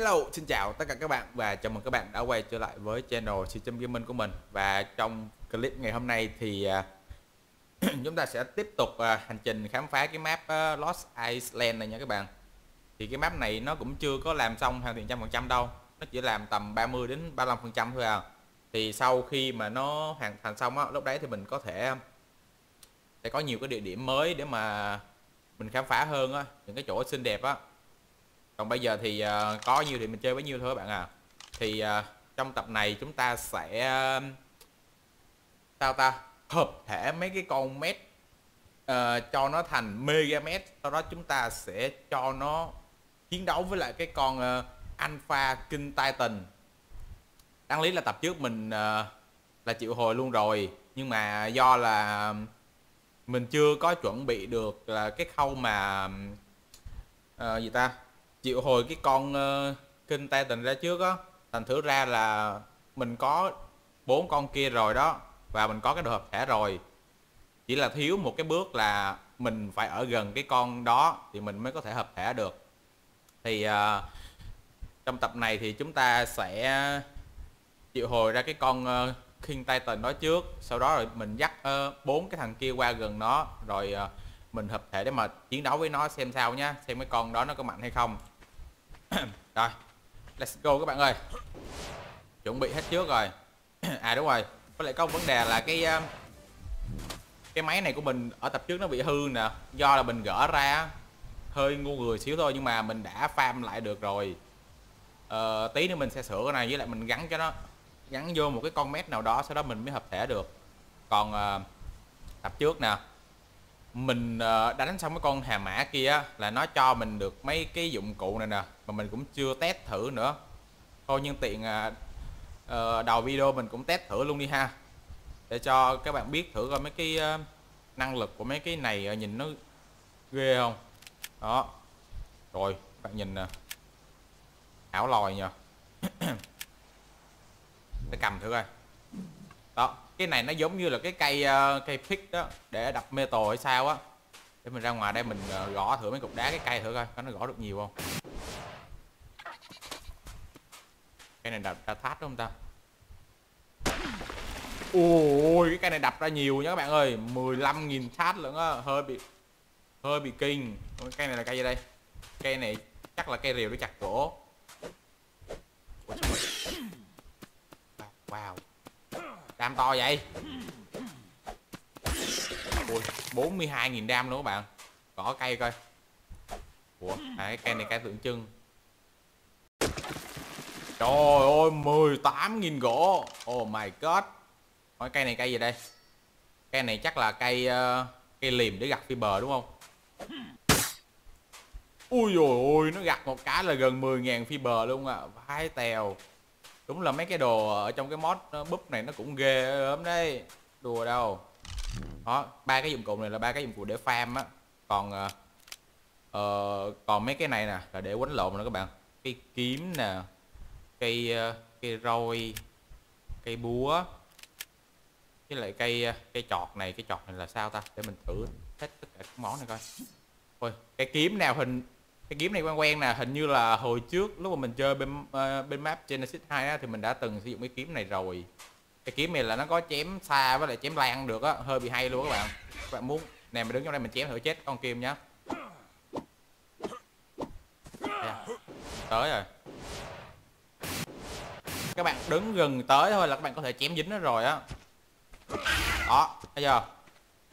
Hello, xin chào tất cả các bạn và chào mừng các bạn đã quay trở lại với channel Si Gaming của mình. Và trong clip ngày hôm nay thì à, chúng ta sẽ tiếp tục à, hành trình khám phá cái map à, Lost Island này nha các bạn. Thì cái map này nó cũng chưa có làm xong hoàn thiện trăm phần trăm đâu Nó chỉ làm tầm 30 đến 35 phần trăm thôi à. Thì sau khi mà nó hoàn thành xong á, lúc đấy thì mình có thể sẽ có nhiều cái địa điểm mới để mà mình khám phá hơn á Những cái chỗ xinh đẹp á còn bây giờ thì uh, có nhiêu thì mình chơi bấy nhiêu thôi các bạn à. Thì uh, trong tập này chúng ta sẽ uh, sao ta? Hợp thể mấy cái con mét uh, cho nó thành mega mét sau đó chúng ta sẽ cho nó chiến đấu với lại cái con uh, alpha king titan. Đáng lý là tập trước mình uh, là chịu hồi luôn rồi nhưng mà do là mình chưa có chuẩn bị được là cái khâu mà uh, gì ta? Chịu hồi cái con ờ, uh, kinh Titan ra trước á thành thử ra là mình có bốn con kia rồi đó và mình có cái đồ hợp thể rồi. Chỉ là thiếu một cái bước là mình phải ở gần cái con đó thì mình mới có thể hợp thể được. Thì uh, trong tập này thì chúng ta sẽ triệu hồi ra cái con uh, King Titan đó trước. Sau đó rồi mình dắt bốn uh, cái thằng kia qua gần nó rồi uh, mình hợp thể để mà chiến đấu với nó xem sao nhá xem cái con đó nó có mạnh hay không. rồi let's go các bạn ơi. Chuẩn bị hết trước rồi. À đúng rồi có lẽ có vấn đề là cái um, cái máy này của mình ở tập trước nó bị hư nè do là mình gỡ ra hơi ngu người xíu thôi nhưng mà mình đã farm lại được rồi. Ờ, tí nữa mình sẽ sửa cái này với lại mình gắn cho nó gắn vô một cái con mét nào đó sau đó mình mới hợp thể được. Còn uh, tập trước nè mình ờ, đánh xong cái con hà mã kia là nó cho mình được mấy cái dụng cụ này nè, mà mình cũng chưa test thử nữa. Thôi nhưng tiện à, ờ, đầu video mình cũng test thử luôn đi ha. Để cho các bạn biết thử coi mấy cái ờ, năng lực của mấy cái này nhìn nó ghê không? Đó. Rồi, bạn nhìn nè. Ảo lòi nhờ. Để cầm thử coi. Đó cái này nó giống như là cái cây uh, cây pick đó để đập metal hay sao á. Để mình ra ngoài đây mình uh, gõ thử mấy cục đá cái cây thử coi có nó gõ được nhiều không? Cái này đập ra thát đúng không ta? Ôi cái cây này đập ra nhiều nha các bạn ơi 15.000 thát lận á hơi bị hơi bị kinh. Cây này là cây gì đây? Cây này chắc là cây rìu để chặt gỗ wow Đam to vậy? Ui 42.000 đam luôn các bạn. Gõ cây coi. Ủa à, cái cây này cây tượng trưng. Trời ơi 18.000 gỗ. Oh my god. Cái cây này cây gì đây? Cây này chắc là cây uh, Cây liềm để gặt fiber đúng không? Ui dồi ôi Nó gặt một cái là gần 10.000 fiber luôn à Vai tèo đúng là mấy cái đồ ở trong cái mod ờ, búp này nó cũng ghê lắm đấy. Đùa đâu. Đó ba cái dụng cụ này là ba cái dụng cụ để farm á. Còn uh, còn mấy cái này nè là để quánh lộn nữa các bạn. Cây kiếm nè cây uh, cây roi cây búa với lại cây uh, cây chọt này. Cái chọt này là sao ta? Để mình thử hết tất cả các món này coi. Ôi cái kiếm nào hình cái kiếm này quen quen nè hình như là hồi trước lúc mà mình chơi bên uh, bên map Genesis 2 á, thì mình đã từng sử dụng cái kiếm này rồi. Cái kiếm này là nó có chém xa với lại chém lan được á hơi bị hay luôn các bạn. Các bạn muốn nè mình đứng trong đây mình chém thử chết con kim nhá. À, tới rồi. Các bạn đứng gần tới thôi là các bạn có thể chém dính nó rồi á. Đó bây giờ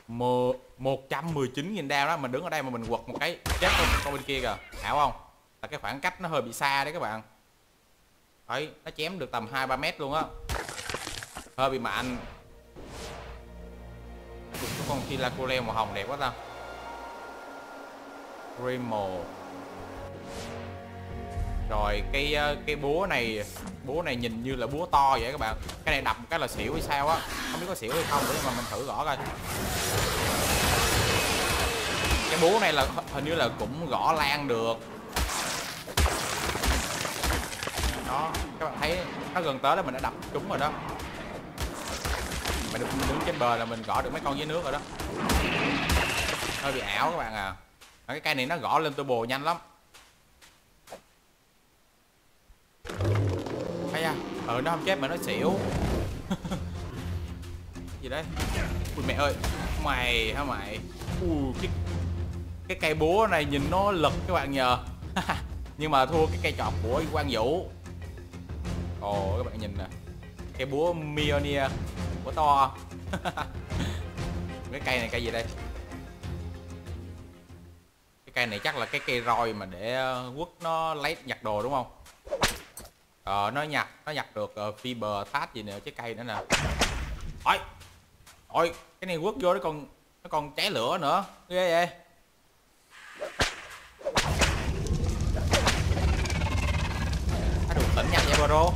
119.000 đao đó mình đứng ở đây mà mình quật một cái chết con, con bên kia kìa. Hảo không? Là cái khoảng cách nó hơi bị xa đấy các bạn. Ấy nó chém được tầm hai ba mét luôn á. Hơi bị mạnh. Con Kilakule màu hồng đẹp quá ta. Remo rồi cái ờ, cái búa này búa này nhìn như là búa to vậy các bạn. Cái này đập cái là xỉu hay sao á? Không biết có xỉu hay không nữa mà mình thử gõ coi. Cái búa này là hình như là cũng gõ lan được. Đó, các bạn thấy, nó gần tới đó mình đã đập trúng rồi đó. Mình đứng trên bờ là mình gõ được mấy con dưới nước rồi đó. Hơi bị ảo các bạn à. Cái cây này nó gõ lên turbo nhanh lắm ờ nó không chết mà nó xỉu. Gì đấy? Ui, mẹ ơi. Mày hả mày? Ui, cái cái cây búa này nhìn nó lực các bạn nhờ. Nhưng mà thua cái cây chọt của quan vũ. Ồ, các bạn nhìn nè. Cây búa mionia của to. Cái cây này cây gì đây? Cái cây này chắc là cái cây roi mà để ờ, quất nó lấy nhặt đồ đúng không? Ờ nó nhặt nó nhặt được uh, fiber thát gì nữa trái cây nữa nè. Ôi ôi cái này quất vô nó còn nó còn cháy lửa nữa. Ghê vậy. Á đủ tỉnh nhanh vậy bro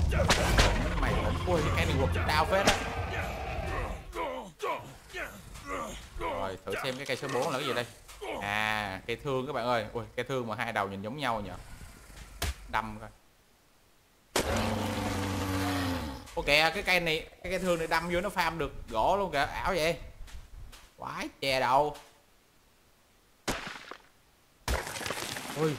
mày ui cái cây này quật đau phết á. Rồi thử xem cái cây số 4 là cái gì đây. À cây thương các bạn ơi. Ui cây thương mà hai đầu nhìn giống nhau nhỉ. Đâm coi. Ok cái cây này cái cây thương này đâm vô nó farm được gỗ luôn kìa ảo vậy. Quái chè đầu. Ui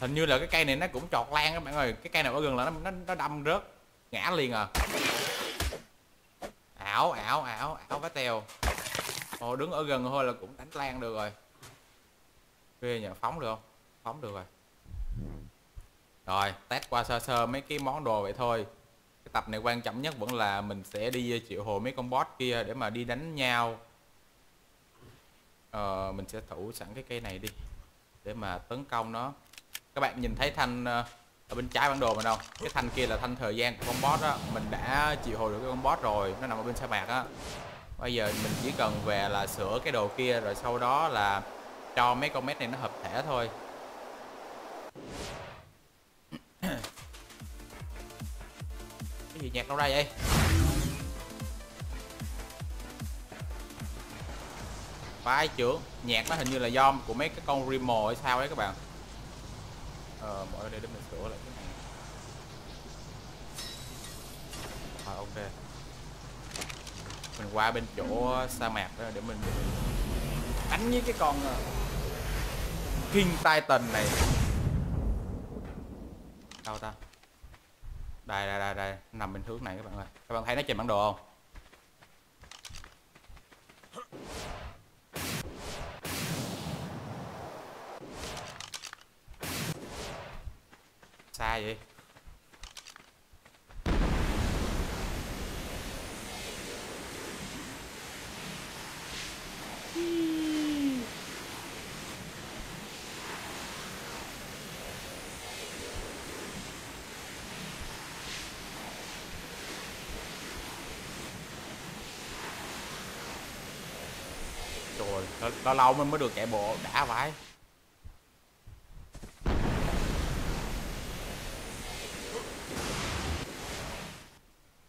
hình như là cái cây này nó cũng trọt lan các bạn ơi. Cái cây nào ở gần là nó nó, nó đâm rớt ngã liền à. Ảo ảo ảo ảo cái tèo. Ồ đứng ở gần thôi là cũng đánh lan được rồi. Ghê nhờ phóng được không? Phóng được rồi. Rồi test qua sơ sơ mấy cái món đồ vậy thôi cái tập này quan trọng nhất vẫn là mình sẽ đi triệu hồi mấy con boss kia để mà đi đánh nhau. Ờ, mình sẽ thủ sẵn cái cây này đi để mà tấn công nó. Các bạn nhìn thấy thanh ờ, ở bên trái bản đồ mình không? Cái thanh kia là thanh thời gian của con boss á. Mình đã triệu hồi được cái con boss rồi nó nằm ở bên sa mạc á. Bây giờ mình chỉ cần về là sửa cái đồ kia rồi sau đó là cho mấy con mét này nó hợp thể thôi. Gì nhạc đâu ra vậy? Vai trưởng, nhạc nó hình như là do của mấy cái con remo hay sao đấy các bạn. Ờ mọi người để mình sửa lại cái này. Rồi ok. Mình qua bên chỗ sa mạc đó để mình đánh với cái con ờ, King Titan này. Đâu ta? Đây đây đây đây. Nằm bên hướng này các bạn ơi. Các bạn thấy nó trên bản đồ không? Xa vậy Trời ơi, lâu lâu mình mới được chạy bộ đã phải.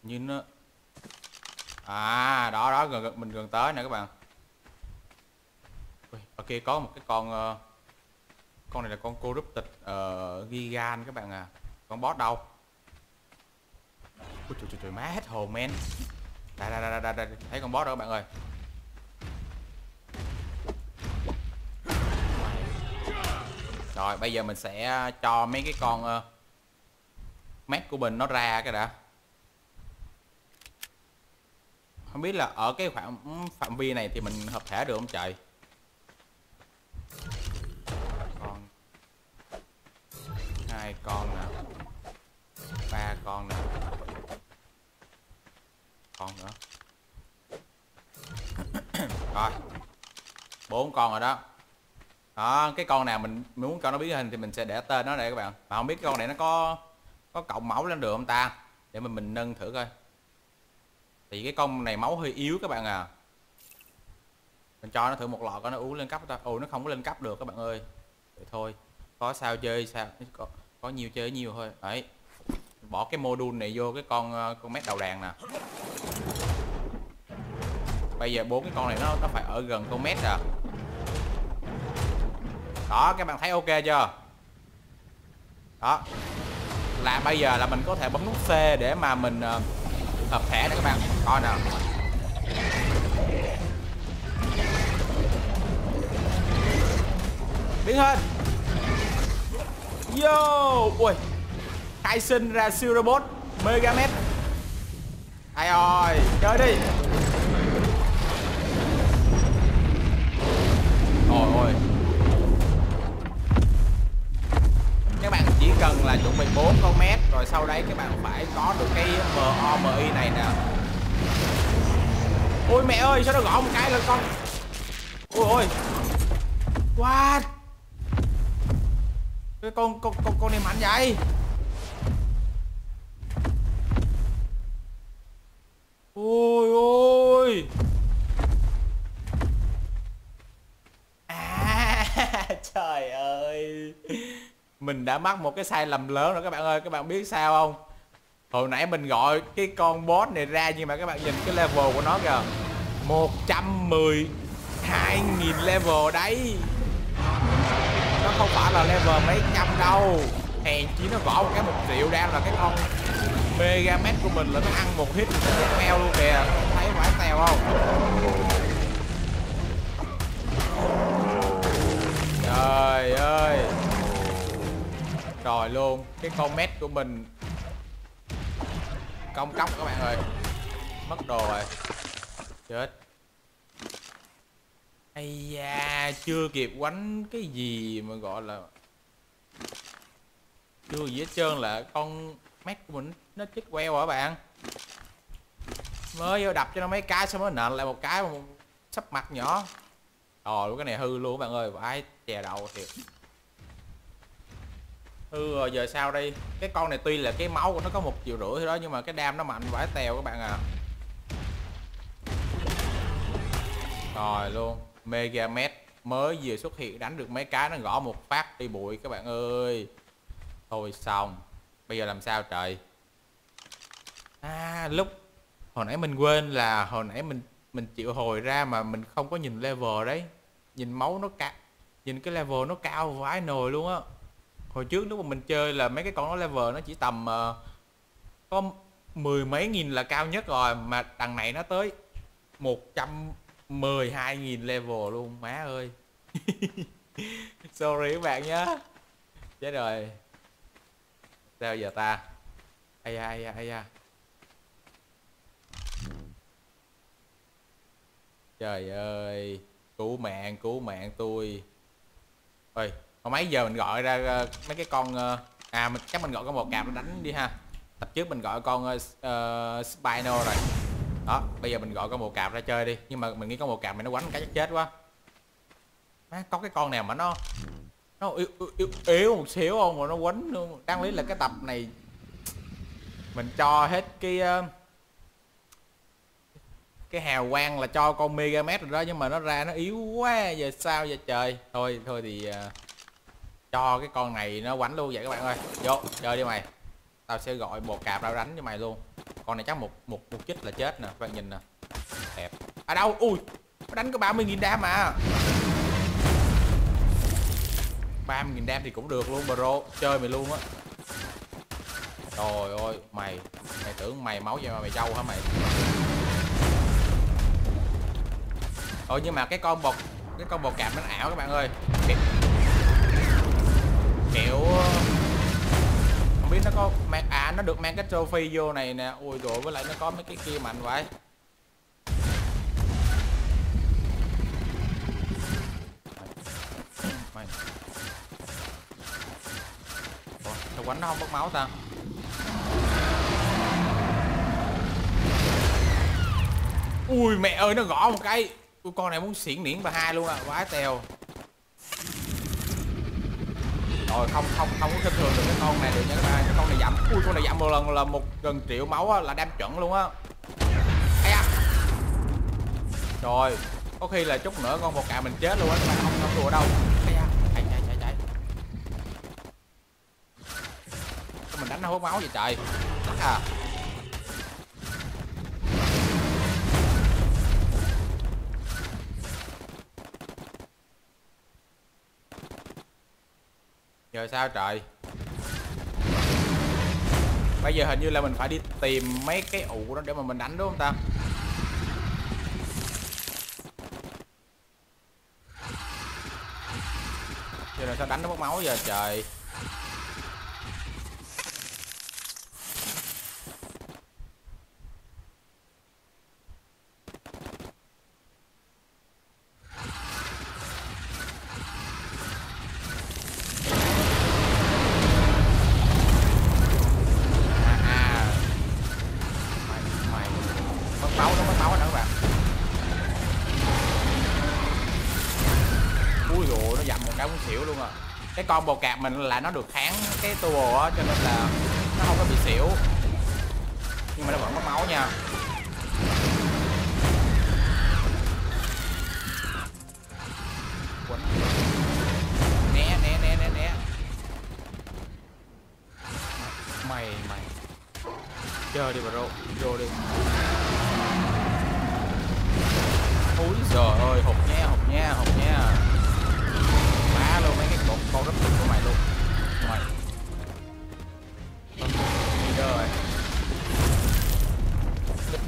Nhìn nó à đó đó gần, gần mình gần tới nè các bạn. Ui, ở kia có một cái con uh, con này là con corrupted uh, gigan các bạn à. Con boss đâu? Ui trời trời trời má hết hồn men. Đây đây đây đây, đây. thấy con boss rồi các bạn ơi? Rồi bây giờ mình sẽ à, cho mấy cái con uh, mét của mình nó ra cái đã. Không biết là ở cái khoảng phạm vi này thì mình hợp thể được không trời? Con. Hai con nè. Ba con nè. Con nữa. Rồi. Bốn con rồi đó đó cái con nào mình muốn cho nó biến hình thì mình sẽ để tên nó đây các bạn. Mà không biết cái con này nó có có cộng máu lên được không ta? Để mình mình nâng thử coi. Thì cái con này máu hơi yếu các bạn à. Mình cho nó thử một lọ coi nó uống lên cấp ta. Ồ nó không có lên cấp được các bạn ơi. Vậy thôi. Có sao chơi sao có, có nhiều chơi nhiều thôi. Đấy. Bỏ cái module này vô cái con ờ, con mét đầu đàn nè. Bây giờ bốn cái con này nó nó phải ở gần con mét à đó các bạn thấy ok chưa? Đó. Là bây giờ là mình có thể bấm nút C để mà mình uh, hợp thẻ đó các bạn. Coi nào biến hình yo ui. Khai sinh ra siêu robot megamet. Ai ơi chơi đi. Là chuẩn bị 4 con mét, rồi sau đấy các bạn phải có được cái MOMI này nè. Ôi, mẹ ơi, sao nó gõ một cái lên con? Ôi ôi. What? Cái con con con con này mạnh vậy? Ôi ôi. À trời ơi mình đã mắc một cái sai lầm lớn rồi, các bạn ơi. Các bạn biết sao không? Hồi nãy mình gọi cái con boss này ra, nhưng mà các bạn nhìn cái level của nó kìa. 110 2000 level đấy. Nó không phải là level mấy trăm đâu. Hèn chỉ nó gõ một cái một triệu đang là cái con mega mét của mình là nó ăn một hit nó meo luôn kìa. Thấy phải tèo không? Trời ơi rồi luôn, cái con mét của mình. Công cốc các bạn ơi. Mất đồ rồi. Chết. Ây da, chưa kịp quánh cái gì mà gọi là chưa gì hết trơn là con mét của mình nó chết queo hả bạn? Mới vô đập cho nó mấy cái xong nó nện lại một cái sắp mặt nhỏ. Rồi cái này hư luôn các bạn ơi. Vãi chè đầu thiệt hư rồi giờ sao đây? Cái con này tuy là cái máu của nó có một triệu rưỡi thôi đó, nhưng mà cái đam nó mạnh vãi tèo các bạn à rồi luôn mega med mới vừa xuất hiện đánh được mấy cái nó gõ một phát đi bụi các bạn ơi. Thôi xong, bây giờ làm sao trời? À lúc hồi nãy mình quên là hồi nãy mình mình chịu hồi ra mà mình không có nhìn level đấy. Nhìn máu nó cao nhìn cái level nó cao vãi nồi luôn á hồi trước lúc mà mình chơi là mấy cái con nó level nó chỉ tầm uh, có mười mấy nghìn là cao nhất rồi mà đằng này nó tới 112.000 level luôn má ơi. Sorry các bạn nhé chết rồi. Sao giờ ta? Ai da ai da ai da? Trời ơi cứu mạng cứu mạng tôi. Ơi hồi mấy giờ mình gọi ra uh, mấy cái con uh, à mình chắc mình gọi con bò cạp nó đánh đi ha. Tập trước mình gọi con uh, uh, Spino rồi. Đó bây giờ mình gọi con bồ cạp ra chơi đi. Nhưng mà mình nghĩ con bồ cạp này nó quánh cái chắc chết quá. Má có cái con nào mà nó nó yếu, yếu, yếu một xíu không mà nó quánh luôn. Đáng lý là cái tập này mình cho hết cái uh, cái hào quang là cho con megamet rồi đó nhưng mà nó ra nó yếu quá giờ sao giờ trời. Thôi thôi thì uh, cho cái con này nó quánh luôn vậy các bạn ơi. Vô, chơi đi mày. Tao sẽ gọi bồ cạp ra đánh cho mày luôn. Con này chắc một một một chích là chết nè, các bạn nhìn nè. Đẹp. À đâu? Ui đánh có 30 nghìn đam mà. 30 nghìn đam thì cũng được luôn, bro. Chơi mày luôn á. Trời ơi, mày mày tưởng mày máu vậy mà mày trâu hả mày? Ôi, nhưng mà cái con bột, cái con bột cạp nó ảo các bạn ơi kiểu, ờ, không biết nó có mang à nó được mang cái trophy vô này nè. Ui rồi với lại nó có mấy cái kia mạnh vậy mày. Sao quánh nó không mất máu ta? Ui mẹ ơi nó gõ một cái. Ui con này muốn xỉn niễn bà hai luôn à. Vãi tèo rồi không không không có khinh thường được cái con này được nha các bạn. Cái con này giảm ui con này giảm một lần là một gần triệu máu á, là đam chuẩn luôn á. À. rồi có khi là chút nữa con một cà mình chết luôn á các bạn không không đùa đâu. Chạy chạy chạy chạy. Mình đánh nó hút máu vậy trời? À. giờ sao trời? Bây giờ hình như là mình phải đi tìm mấy cái ụ đó để mà mình đánh, đúng không ta? Giờ là sao đánh nó mất máu giờ trời? Cái con bồ cạp mình là nó được kháng cái tua á, cho nên là nó không có bị xỉu. Nhưng mà nó vẫn mất máu nha.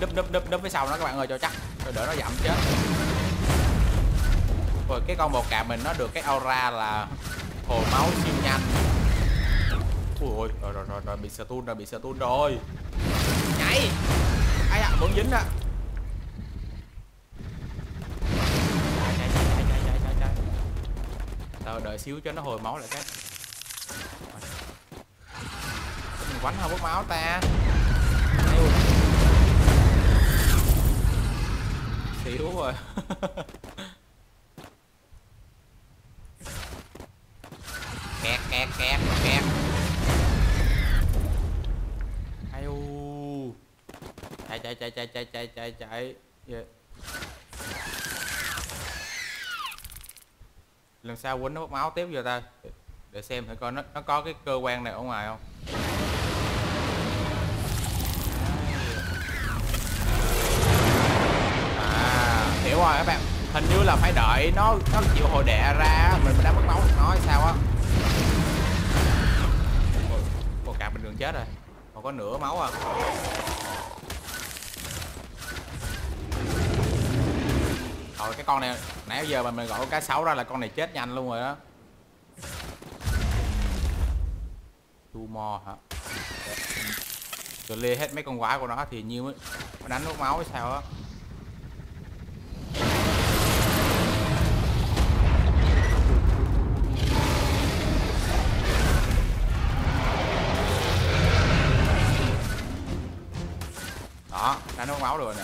Đúp đúp đúp đúp phía sau nó các bạn ơi cho chắc. Rồi đỡ nó giảm chết. Rồi cái con bò cạp mình nó được cái aura là hồi máu siêu nhanh. Ui ôi rồi rồi rồi, rồi bị stun rồi bị stun rồi. Nhảy! Ai à vẫn dính á Tao đợi xíu cho nó hồi máu lại cái. Mình quánh không bớt máu ta. Xíu rồi. Kẹt kẹt kẹt kẹt ai u. Chạy chạy chạy chạy chạy chạy chạy chạy. Yeah. lần sau quýnh nó mất máu tiếp vô ta. Để, để xem thử coi nó nó có cái cơ quan này ở ngoài không. Hiểu rồi các bạn. Hình như là phải đợi nó nó chịu hồi đẻ ra mình mới đánh mất máu được nó hay sao á. Cô cạp bình thường chết rồi. Còn có nửa máu à. Rồi, cái con này, nãy giờ mà mình gọi cá sấu ra là con này chết nhanh luôn rồi đó tu mò hả? Rồi lê hết mấy con quái của nó thì nhiêu mới mới đánh nước máu hay sao á. Đó đánh máu rồi nè.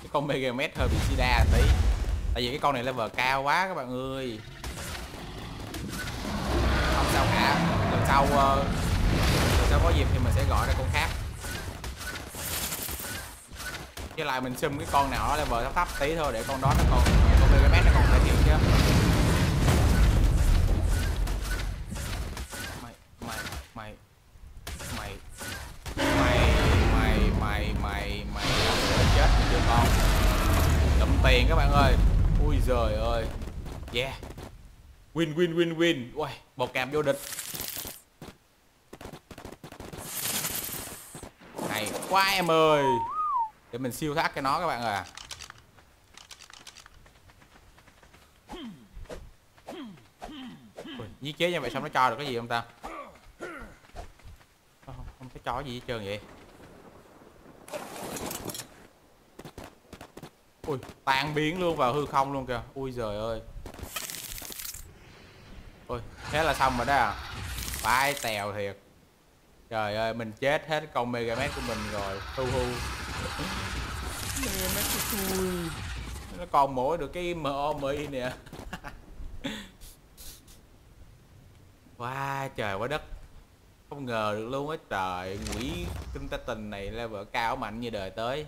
Cái con Megamet hơi bị sida tí. Tại vì cái con này level cao quá các bạn ơi. Không sao cả. Lần sau ờ, lần sau có dịp thì mình sẽ gọi ra con khác. Với lại mình xâm cái con nào đó level thấp thấp tí thôi để con đó nó còn win win win win. Ui bột kèm vô địch. Này quá em ơi. Để mình siêu thác cái nó các bạn à Ui, giết chế như vậy xong nó cho được cái gì không ta? Không, không, có cho gì hết trơn vậy. Ui tan biến luôn vào hư không luôn kìa. Ui giời ơi thế là xong rồi đó. À phải tèo thiệt. Trời ơi mình chết hết con megamet của mình rồi. Hu hu megamet của tôi. Nó còn mỗi được cái momi nè. Wow, trời quá đất. Không ngờ được luôn á. Trời Quỷ kinh tế tình này level cao mạnh như đời tới.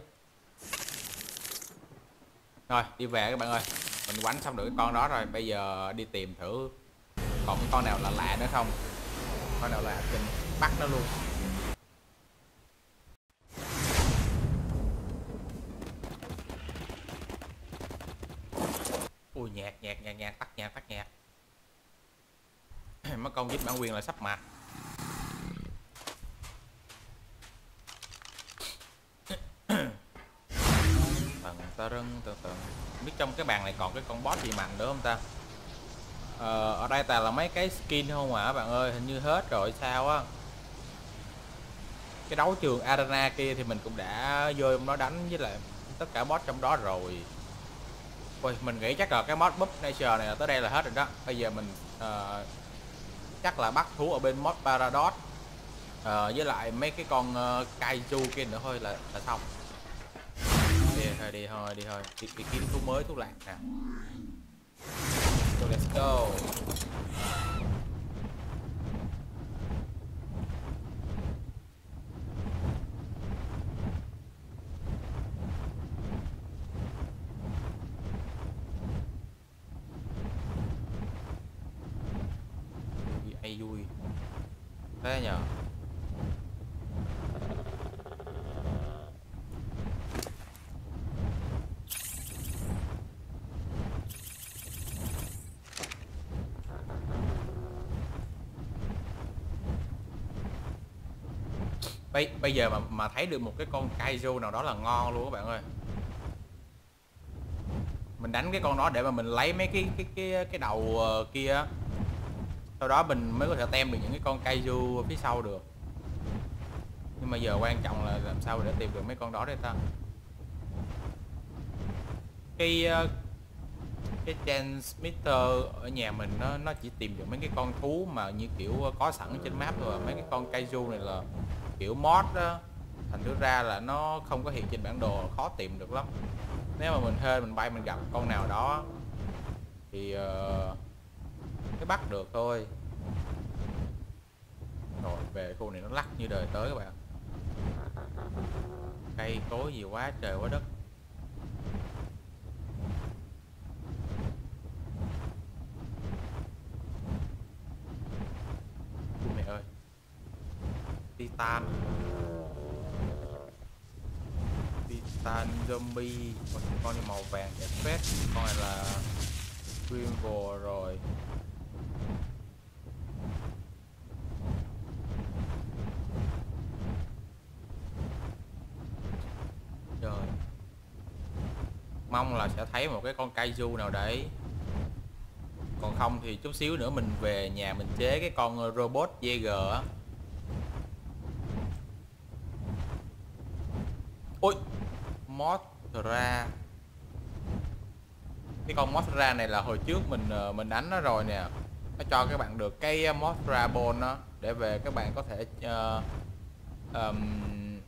Rồi đi về các bạn ơi. Mình quánh xong được cái con đó rồi. Bây giờ đi tìm thử còn cái con nào là lạ nữa không? Con nào là mình bắt nó luôn. Ui, nhạc nhạc nhạc nhạc, tắt nhạc tắt nhạc. Mất công giúp bản quyền là sắp mặt tầng ta rưng tầng tầng biết trong cái bàn này còn cái con boss gì mạnh nữa không ta? Ờ, ở đây toàn là mấy cái skin không à bạn ơi? Hình như hết rồi sao á? Cái đấu trường arena kia thì mình cũng đã vô trong đó đánh với lại tất cả boss trong đó rồi. Ôi, mình nghĩ chắc là cái mod Bub Nature này là tới đây là hết rồi đó. Bây giờ mình uh, chắc là bắt thú ở bên mod Paradox. Uh, với lại mấy cái con uh, kaiju kia nữa thôi là là xong. Đi thôi đi thôi đi thôi. Đi, đi kiếm thú mới thú lạc nè. Let's go. Vui ai vui bây bây giờ mà mà thấy được một cái con kaiju nào đó là ngon luôn các bạn ơi. Mình đánh cái con đó để mà mình lấy mấy cái cái cái cái đầu uh, kia sau đó mình mới có thể tem được những cái con kaiju phía sau được. Nhưng mà giờ quan trọng là làm sao để tìm được mấy con đó đây ta? Cái uh, cái transmitter ở nhà mình nó nó chỉ tìm được mấy cái con thú mà như kiểu có sẵn trên map rồi à. mấy cái con kaiju này là kiểu mod đó thành thứ ra là nó không có hiện trên bản đồ khó tìm được lắm. Nếu mà mình hên mình bay mình gặp con nào đó thì uh, cái bắt được thôi. Rồi về khu này nó lắc như đời tới các bạn. Cây cối gì quá trời quá đất mẹ ơi titan. Titan zombie. Một con này màu vàng đẹp phết con này là Grimble rồi. Trời mong là sẽ thấy một cái con kaiju nào đấy. Còn không thì chút xíu nữa mình về nhà mình chế cái con robot Jaeger á. Ôi Mothra cái con Mothra này là hồi trước mình ờ, mình đánh nó rồi nè. Nó cho các bạn được cái ờ, Mothra Bone đó để về các bạn có thể uh, um,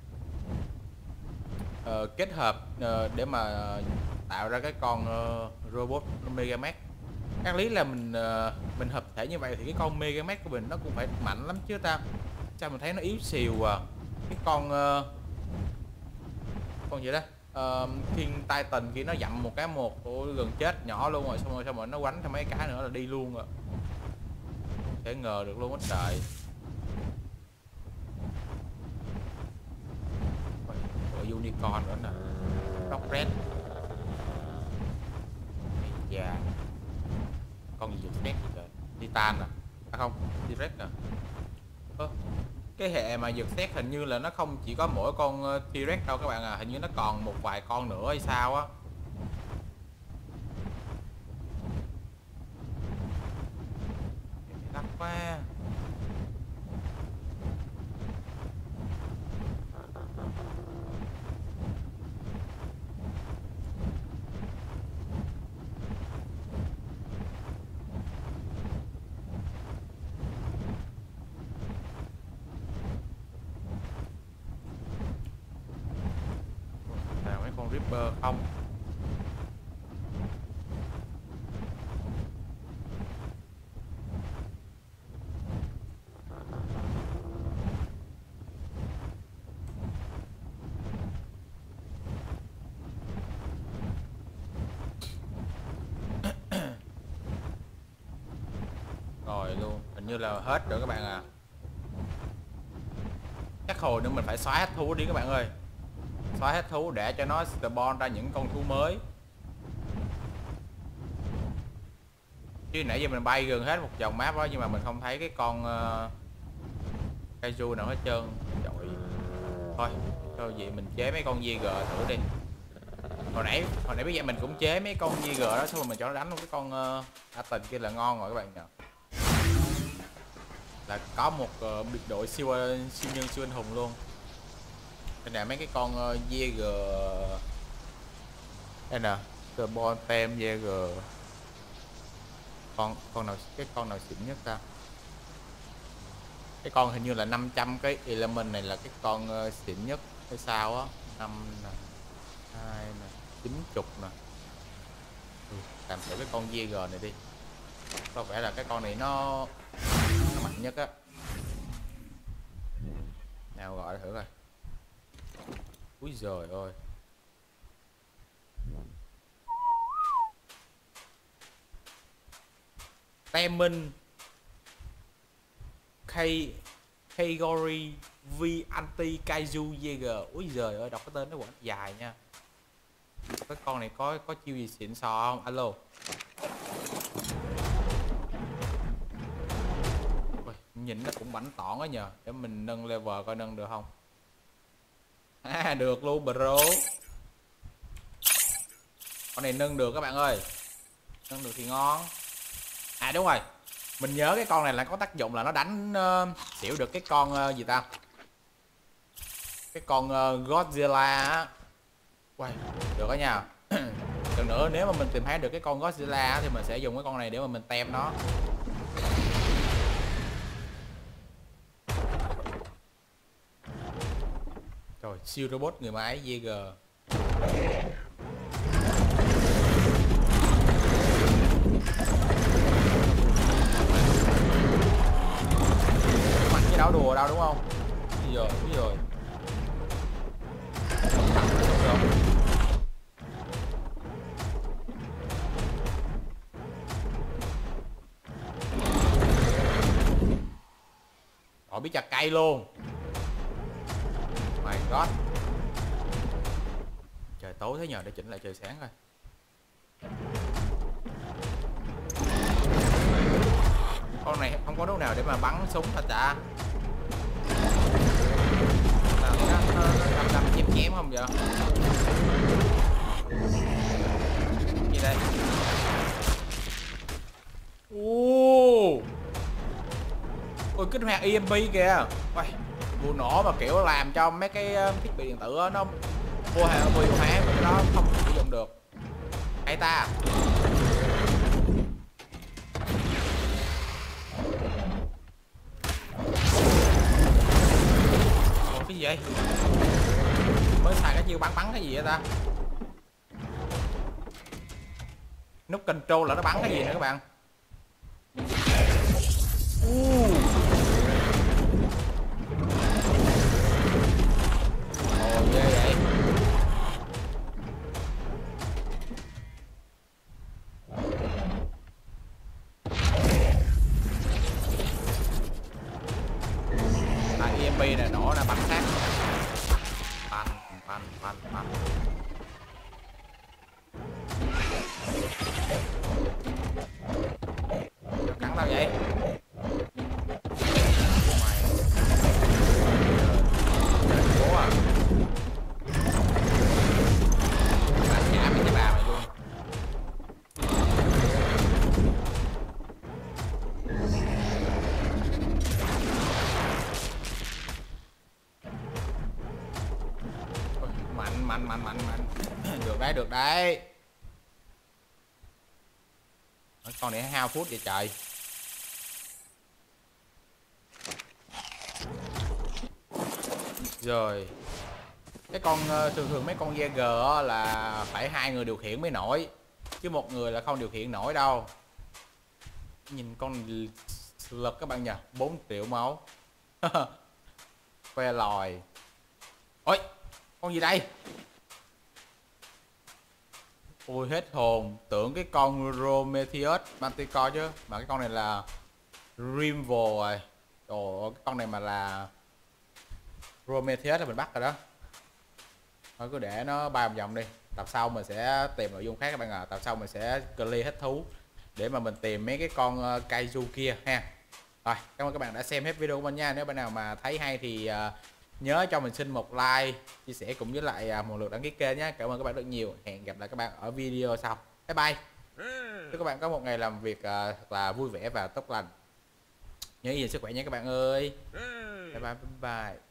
uh, kết hợp uh, để mà tạo ra cái con uh, robot Megamax. Các lý là mình uh, mình hợp thể như vậy thì cái con Megamax của mình nó cũng phải mạnh lắm chứ ta. Sao mình thấy nó yếu xìu à. Cái con uh, con gì đó. Ờ, uh, thiên titan kia nó dặm một cái một của gần chết nhỏ luôn rồi xong rồi xong rồi nó quánh thêm mấy cái nữa là đi luôn rồi. Thể ngờ được luôn hết trời. Ôi, unicorn nữa nè. Rock red. Già con gì giật gì titan à? À không t-rex à? Ơ cái hệ mà dược xét hình như là nó không chỉ có mỗi con ờ, T-Rex đâu các bạn à hình như nó còn một vài con nữa hay sao á. Đắt quá nào mấy con Ripper không rồi luôn hình như là hết rồi các bạn à. Chắc hồi nữa mình phải xóa hết thú đi các bạn ơi. Xóa hết thú để cho nó spawn ra những con thú mới. Chứ nãy giờ mình bay gần hết một vòng map đó nhưng mà mình không thấy cái con uh, kaiju nào hết trơn. Trời. Thôi thôi vậy mình chế mấy con GG thử đi. Hồi nãy hồi nãy bây giờ mình cũng chế mấy con GG đó xong rồi mình cho nó đánh một cái con ờ, uh, Atten kia là ngon rồi các bạn nhờ là có một uh, biệt đội siêu ờ, siêu nhân siêu anh hùng luôn. Đây nè mấy cái con uh, VG đây nè Carbon Tem VG con con nào cái con nào xịn nhất ta? Cái con hình như là 500 cái element này là cái con uh, xịn nhất hay sao á? Năm nè hai nè chín chục nè. Ừ, Làm thử cái con VG này đi. Có vẻ là cái con này nó mạnh nhất á. Nào gọi thử coi. Úi giời ơi. Diamond K Kagori V Anti Kaiju, Jaeger. Úi giời ơi, đọc cái tên nó quá dài nha. Cái con này có có chiêu gì xịn sò không? Alo. Nhìn nó cũng bảnh tỏn á nhờ. Để mình nâng level coi nâng được không? À được luôn bro. Con này nâng được các bạn ơi. Nâng được thì ngon. À đúng rồi. Mình nhớ cái con này là có tác dụng là nó đánh uh, xỉu được cái con uh, gì ta? Cái con uh, Godzilla á. Được đó nha. Lần nữa nếu mà mình tìm thấy được cái con Godzilla thì mình sẽ dùng cái con này để mà mình tem nó Trời, siêu robot người máy VG Mạnh cái đảo đùa đâu đúng không? Bây giờ, bây giờ Họ biết chặt cây luôn god Trời tối thế nhờ để chỉnh lại trời sáng coi. Con này không có đâu nào để mà bắn súng thật chả Nó, nó, nó đâm đâm chém chém không vậy? Gì đây? Ô Ôi kích hoạt EMP kìa vụ nổ mà kiểu làm cho mấy cái ờ, thiết bị điện tử đó, nó vô hệ vô hiệu hóa cái đó không sử dụng được. Hay ta? Ủa cái gì vậy? Mới xài cái chiêu bắn bắn cái gì vậy ta? Nút control là nó bắn cái gì nữa các bạn? Uh. Zombie này nổ là bắn sát, Bắn bắn bắn bắn. Được đấy. Con này hao phút vậy trời. Rồi. Cái con ờ, thường thường mấy con da g là phải hai người điều khiển mới nổi, chứ một người là không điều khiển nổi đâu. Nhìn con lực các bạn nhỉ 4 triệu máu. Que lòi. Ôi, con gì đây? Ôi hết hồn. Tưởng cái con Rometheus Manticore chứ. Mà cái con này là Rimvo rồi. Trời ơi, cái con này mà là Prometheus là mình bắt rồi đó. Thôi cứ để nó bay vòng vòng đi. Tập sau mình sẽ tìm nội dung khác các bạn ạ. À. Tập sau mình sẽ clear hết thú. Để mà mình tìm mấy cái con ờ, kaiju kia ha. Rồi cảm ơn các bạn đã xem hết video của mình nha. Nếu bạn nào mà thấy hay thì uh, nhớ cho mình xin một like Chia sẻ cũng với lại uh, một lượt đăng ký kênh nhé Cảm ơn các bạn rất nhiều. Hẹn gặp lại các bạn ở video sau. Bye bye. Chúc các bạn có một ngày làm việc uh, thật là vui vẻ và tốt lành. Nhớ gìn sức khỏe nha các bạn ơi. Bye bye bye bye